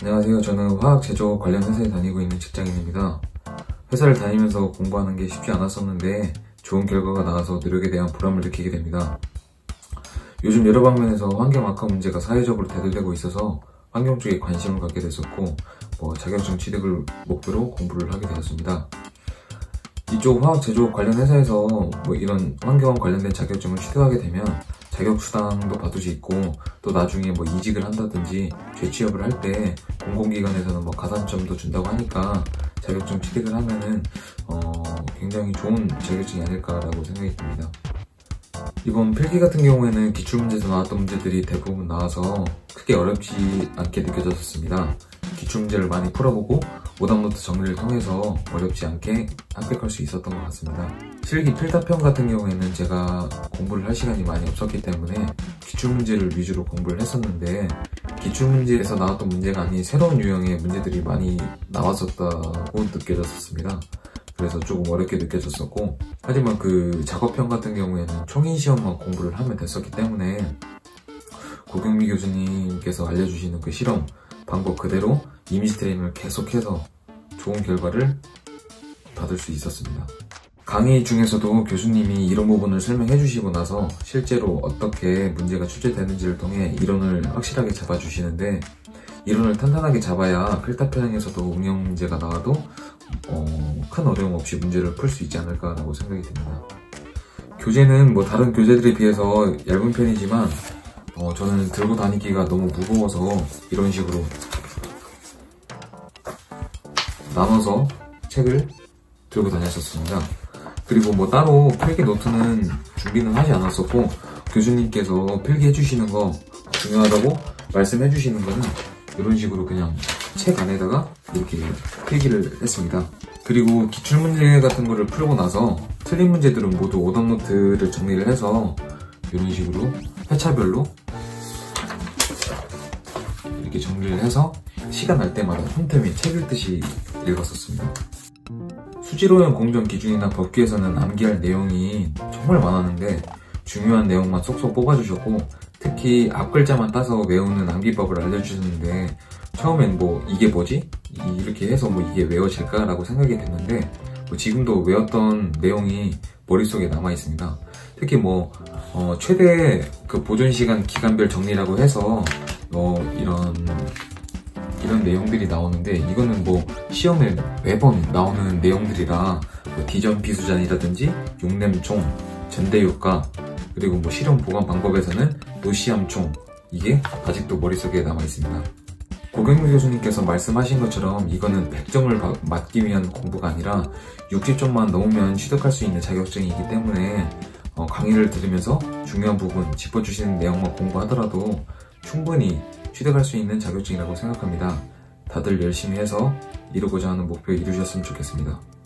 안녕하세요. 저는 화학 제조 관련 회사에 다니고 있는 직장인입니다. 회사를 다니면서 공부하는 게 쉽지 않았었는데 좋은 결과가 나와서 노력에 대한 보람을 느끼게 됩니다. 요즘 여러 방면에서 환경 악화 문제가 사회적으로 대두되고 있어서 환경 쪽에 관심을 갖게 됐었고 뭐 자격증 취득을 목표로 공부를 하게 되었습니다. 이쪽 화학 제조 관련 회사에서 뭐 이런 환경 관련된 자격증을 취득하게 되면 자격 수당도 받을 수 있고 또 나중에 뭐 이직을 한다든지 재취업을 할 때 공공기관에서는 뭐 가산점도 준다고 하니까 자격증 취득을 하면은 어 굉장히 좋은 자격증이 아닐까라고 생각이 듭니다. 이번 필기 같은 경우에는 기출문제에서 나왔던 문제들이 대부분 나와서 크게 어렵지 않게 느껴졌습니다. 기출문제를 많이 풀어보고 오답노트 정리를 통해서 어렵지 않게 합격할 수 있었던 것 같습니다. 실기 필답형 같은 경우에는 제가 공부를 할 시간이 많이 없었기 때문에 기출문제를 위주로 공부를 했었는데 기출문제에서 나왔던 문제가 아닌 새로운 유형의 문제들이 많이 나왔었다고 느껴졌었습니다. 그래서 조금 어렵게 느껴졌었고 하지만 그 작업형 같은 경우에는 총인 시험만 공부를 하면 됐었기 때문에 고경미 교수님께서 알려주시는 그 실험 방법 그대로 이미지 트레이닝을 계속해서 좋은 결과를 받을 수 있었습니다. 강의 중에서도 교수님이 이런 부분을 설명해 주시고 나서 실제로 어떻게 문제가 출제되는지를 통해 이론을 확실하게 잡아주시는데 이론을 탄탄하게 잡아야 클타편에서도 응용 문제가 나와도 어, 큰 어려움 없이 문제를 풀 수 있지 않을까라고 생각이 듭니다. 교재는 뭐 다른 교재들에 비해서 얇은 편이지만 어, 저는 들고 다니기가 너무 무거워서 이런 식으로 나눠서 책을 들고 다녔었습니다. 그리고 뭐 따로 필기 노트는 준비는 하지 않았었고 교수님께서 필기해 주시는 거 중요하다고 말씀해 주시는 거는 이런 식으로 그냥 책 안에다가 이렇게 필기를 했습니다. 그리고 기출문제 같은 거를 풀고 나서 틀린 문제들은 모두 오답노트를 정리를 해서 이런 식으로 회차별로 이렇게 정리를 해서 시간 날 때마다 틈틈이 책 읽듯이 읽었었습니다. 수지로형 공정 기준이나 법규에서는 암기할 내용이 정말 많았는데 중요한 내용만 쏙쏙 뽑아주셨고 특히 앞글자만 따서 외우는 암기법을 알려주셨는데 처음엔 뭐 이게 뭐지? 이렇게 해서 뭐 이게 외워질까? 라고 생각이 됐는데 뭐 지금도 외웠던 내용이 머릿속에 남아 있습니다. 특히 뭐 어 최대 그 보존 시간 기간별 정리라고 해서 어 이런 이런 내용들이 나오는데 이거는 뭐 시험에 매번 나오는 내용들이라 뭐 디전 비수잔이라든지 용냄총, 전대효과 그리고 뭐 실험 보관 방법에서는 노시암총 이게 아직도 머릿속에 남아 있습니다. 고경미 교수님께서 말씀하신 것처럼 이거는 100점을 맞기 위한 공부가 아니라 60점만 넘으면 취득할 수 있는 자격증이기 때문에 어, 강의를 들으면서 중요한 부분 짚어주시는 내용만 공부하더라도 충분히 취득할 수 있는 자격증이라고 생각합니다. 다들 열심히 해서 이루고자 하는 목표 이루셨으면 좋겠습니다.